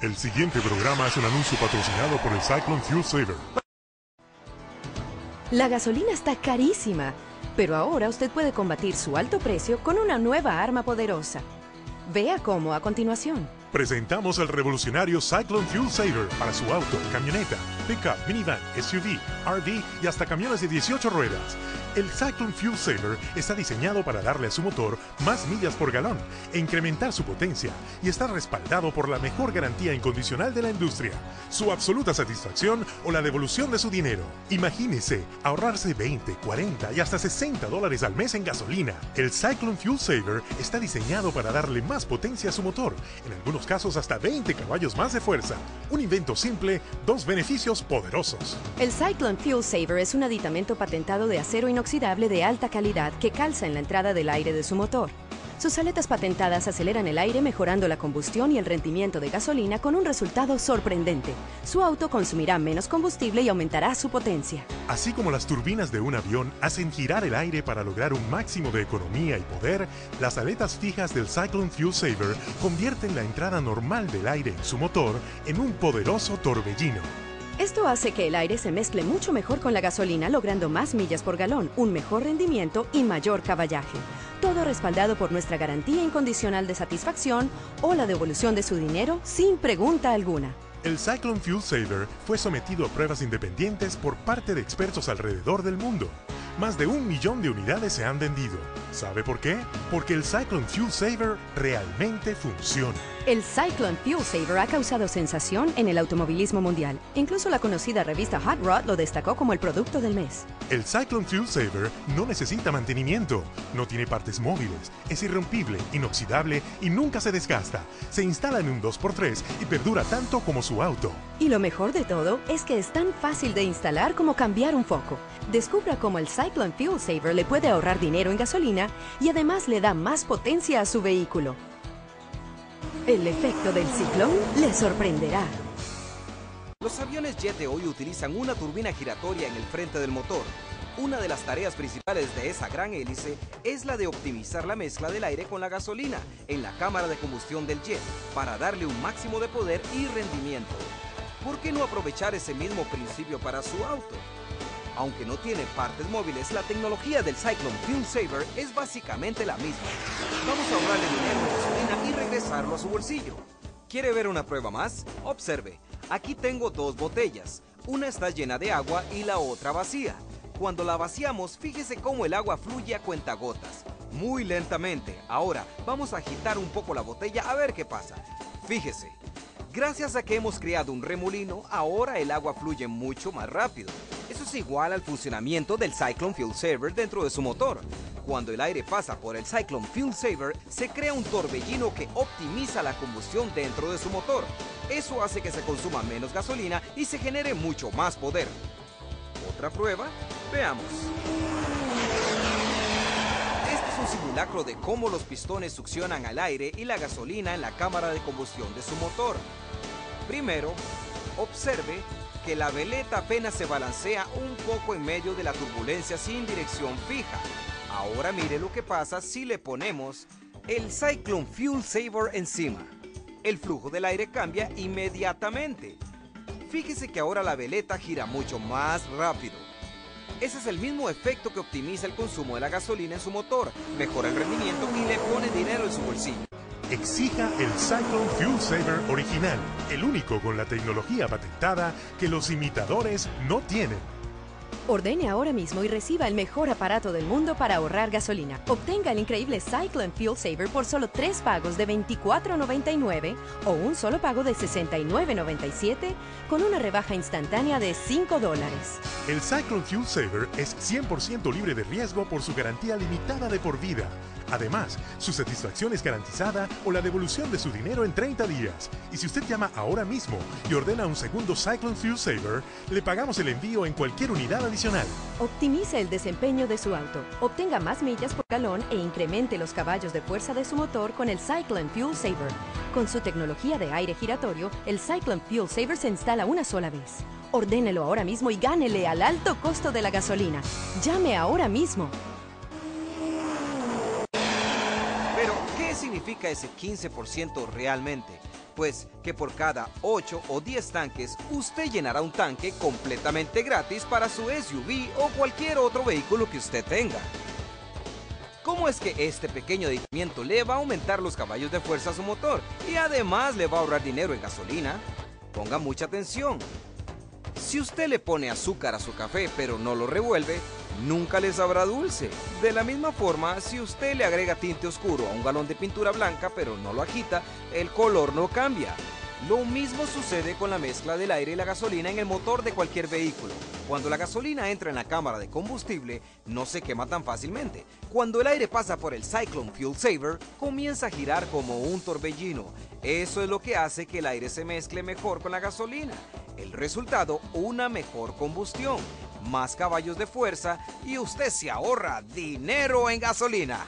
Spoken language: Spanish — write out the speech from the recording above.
El siguiente programa es un anuncio patrocinado por el Cyclone Fuel Saver. La gasolina está carísima, pero ahora usted puede combatir su alto precio con una nueva arma poderosa. Vea cómo a continuación. Presentamos el revolucionario Cyclone Fuel Saver para su auto, camioneta, pickup, minivan, SUV, RV y hasta camiones de 18 ruedas. El Cyclone Fuel Saver está diseñado para darle a su motor más millas por galón e incrementar su potencia y está respaldado por la mejor garantía incondicional de la industria, su absoluta satisfacción o la devolución de su dinero. Imagínese ahorrarse 20, 40 y hasta 60 dólares al mes en gasolina. El Cyclone Fuel Saver está diseñado para darle más potencia a su motor, en algunos casos hasta 20 caballos más de fuerza. Un invento simple, dos beneficios poderosos. El Cyclone Fuel Saver es un aditamento patentado de acero inoxidable de alta calidad que calza en la entrada del aire de su motor. Sus aletas patentadas aceleran el aire mejorando la combustión y el rendimiento de gasolina con un resultado sorprendente. Su auto consumirá menos combustible y aumentará su potencia. Así como las turbinas de un avión hacen girar el aire para lograr un máximo de economía y poder, las aletas fijas del Cyclone Fuel Saver convierten la entrada normal del aire en su motor en un poderoso torbellino. Esto hace que el aire se mezcle mucho mejor con la gasolina, logrando más millas por galón, un mejor rendimiento y mayor caballaje. Todo respaldado por nuestra garantía incondicional de satisfacción o la devolución de su dinero sin pregunta alguna. El Cyclone Fuel Saver fue sometido a pruebas independientes por parte de expertos alrededor del mundo. Más de un millón de unidades se han vendido. ¿Sabe por qué? Porque el Cyclone Fuel Saver realmente funciona. El Cyclone Fuel Saver ha causado sensación en el automovilismo mundial. Incluso la conocida revista Hot Rod lo destacó como el producto del mes. El Cyclone Fuel Saver no necesita mantenimiento, no tiene partes móviles, es irrompible, inoxidable y nunca se desgasta. Se instala en un 2x3 y perdura tanto como su auto. Y lo mejor de todo es que es tan fácil de instalar como cambiar un foco. Descubra cómo el Cyclone Fuel Saver le puede ahorrar dinero en gasolina y además le da más potencia a su vehículo. El efecto del ciclón le sorprenderá. Los aviones jet de hoy utilizan una turbina giratoria en el frente del motor. Una de las tareas principales de esa gran hélice es la de optimizar la mezcla del aire con la gasolina en la cámara de combustión del jet para darle un máximo de poder y rendimiento. ¿Por qué no aprovechar ese mismo principio para su auto? Aunque no tiene partes móviles, la tecnología del Cyclone Fuel Saver es básicamente la misma. Vamos a ahorrarle dinero en gasolina y regresarlo a su bolsillo. ¿Quiere ver una prueba más? Observe, aquí tengo dos botellas. Una está llena de agua y la otra vacía. Cuando la vaciamos, fíjese cómo el agua fluye a cuentagotas. Muy lentamente. Ahora, vamos a agitar un poco la botella a ver qué pasa. Fíjese. Gracias a que hemos creado un remolino, ahora el agua fluye mucho más rápido. Es igual al funcionamiento del Cyclone Fuel Saver dentro de su motor. Cuando el aire pasa por el Cyclone Fuel Saver, se crea un torbellino que optimiza la combustión dentro de su motor. Eso hace que se consuma menos gasolina y se genere mucho más poder. ¿Otra prueba? Veamos. Este es un simulacro de cómo los pistones succionan al aire y la gasolina en la cámara de combustión de su motor. Primero, observe que la veleta apenas se balancea un poco en medio de la turbulencia sin dirección fija. Ahora mire lo que pasa si le ponemos el Cyclone Fuel Saver encima. El flujo del aire cambia inmediatamente. Fíjese que ahora la veleta gira mucho más rápido. Ese es el mismo efecto que optimiza el consumo de la gasolina en su motor, mejora el rendimiento y le pone dinero en su bolsillo. Exija el Cyclone Fuel Saver original, el único con la tecnología patentada que los imitadores no tienen. Ordene ahora mismo y reciba el mejor aparato del mundo para ahorrar gasolina. Obtenga el increíble Cyclone Fuel Saver por solo tres pagos de $24.99 o un solo pago de $69.97 con una rebaja instantánea de 5 dólares. El Cyclone Fuel Saver es 100% libre de riesgo por su garantía limitada de por vida. Además, su satisfacción es garantizada o la devolución de su dinero en 30 días. Y si usted llama ahora mismo y ordena un segundo Cyclone Fuel Saver, le pagamos el envío en cualquier unidad adicional. Optimice el desempeño de su auto, obtenga más millas por galón e incremente los caballos de fuerza de su motor con el Cyclone Fuel Saver. Con su tecnología de aire giratorio, el Cyclone Fuel Saver se instala una sola vez. Ordénelo ahora mismo y gánele al alto costo de la gasolina. Llame ahora mismo. Pero, ¿qué significa ese 15% realmente? Pues que por cada 8 o 10 tanques usted llenará un tanque completamente gratis para su SUV o cualquier otro vehículo que usted tenga. ¿Cómo es que este pequeño aditamiento le va a aumentar los caballos de fuerza a su motor y además le va a ahorrar dinero en gasolina? Ponga mucha atención. Si usted le pone azúcar a su café pero no lo revuelve, nunca le sabrá dulce. De la misma forma, si usted le agrega tinte oscuro a un galón de pintura blanca pero no lo agita, el color no cambia. Lo mismo sucede con la mezcla del aire y la gasolina en el motor de cualquier vehículo. Cuando la gasolina entra en la cámara de combustible, no se quema tan fácilmente. Cuando el aire pasa por el Cyclone Fuel Saver, comienza a girar como un torbellino. Eso es lo que hace que el aire se mezcle mejor con la gasolina. El resultado, una mejor combustión, más caballos de fuerza y usted se ahorra dinero en gasolina.